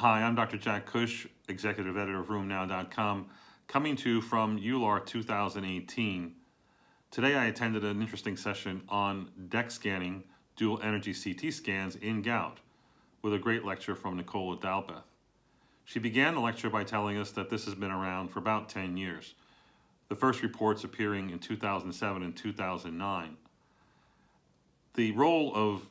Hi, I'm Dr. Jack Cush, executive editor of RheumNow.com, coming to you from EULAR 2018. Today I attended an interesting session on DECT scanning dual energy CT scans in gout with a great lecture from Nicola Dalbeth. She began the lecture by telling us that this has been around for about 10 years, the first reports appearing in 2007 and 2009. The role of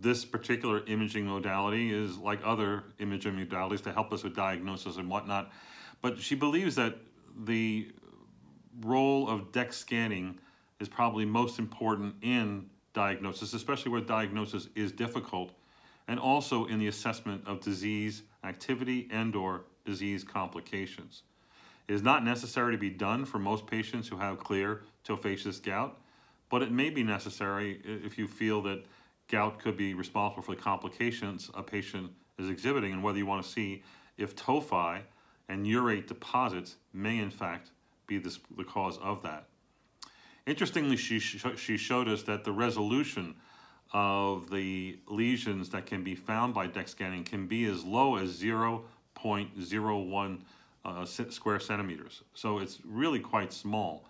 this particular imaging modality is like other imaging modalities to help us with diagnosis and whatnot. But she believes that the role of DECT scanning is probably most important in diagnosis, especially where diagnosis is difficult, and also in the assessment of disease activity and or disease complications. It is not necessary to be done for most patients who have clear tophaceous gout, but it may be necessary if you feel that gout could be responsible for the complications a patient is exhibiting and whether you want to see if tophi and urate deposits may in fact be this, the cause of that. Interestingly, she, sh she showed us that the resolution of the lesions that can be found by DECT scanning can be as low as 0.01 uh, square centimeters. So it's really quite small.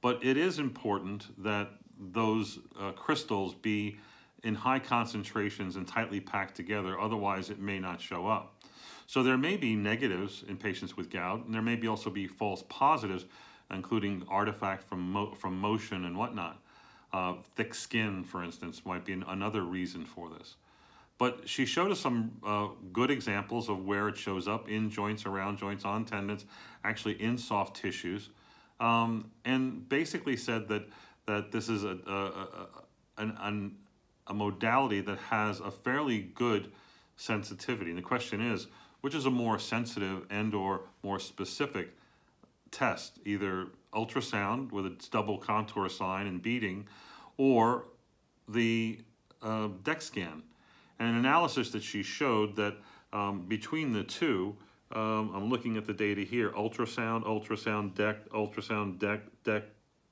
But it is important that those uh, crystals be in high concentrations and tightly packed together, otherwise it may not show up. So there may be negatives in patients with gout, and there may be also be false positives, including artifact from, mo from motion and whatnot. Uh, thick skin, for instance, might be an, another reason for this. But she showed us some uh, good examples of where it shows up in joints, around joints, on tendons, actually in soft tissues, um, and basically said that that this is a, a, a an, an a modality that has a fairly good sensitivity. And the question is, which is a more sensitive and or more specific test, either ultrasound with its double contour sign and beating, or the uh, scan. And an analysis that she showed that um, between the two, um, I'm looking at the data here, ultrasound, ultrasound, DECT, ultrasound, DECT, DECT,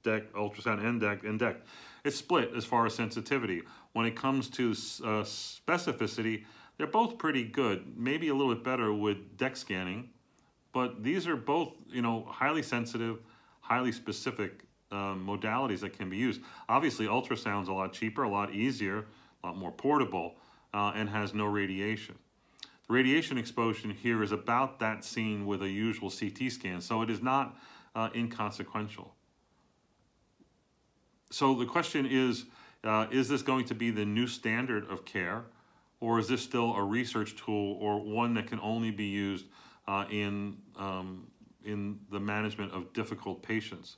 DECT, ultrasound, and DECT, and DECT. It's split as far as sensitivity. When it comes to uh, specificity, they're both pretty good. Maybe a little bit better with DECT scanning, but these are both, you know, highly sensitive, highly specific um, modalities that can be used. Obviously, ultrasound's a lot cheaper, a lot easier, a lot more portable, uh, and has no radiation. The radiation exposure here is about that seen with a usual CT scan, so it is not uh, inconsequential. So the question is, uh, is this going to be the new standard of care, or is this still a research tool or one that can only be used uh, in, um, in the management of difficult patients?